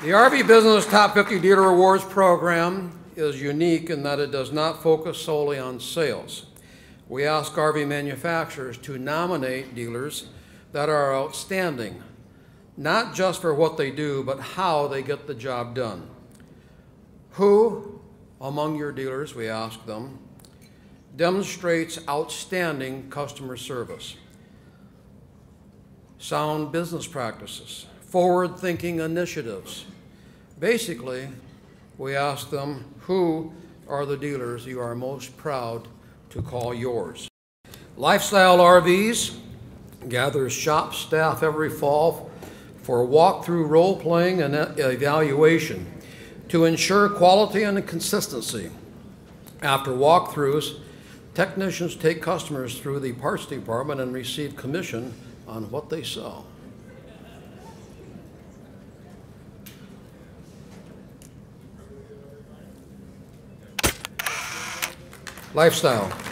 The RVBusiness Top 50 Dealer Awards program is unique in that it does not focus solely on sales. We ask RV manufacturers to nominate dealers that are outstanding, not just for what they do, but how they get the job done. Who among your dealers, we ask them, demonstrates outstanding customer service, sound business practices, forward thinking initiatives. Basically, we ask them who are the dealers you are most proud to call yours. Lifestyle RVs gathers shop staff every fall for walk-through role playing and evaluation to ensure quality and consistency. After walkthroughs, technicians take customers through the parts department and receive commission on what they sell. Lifestyle.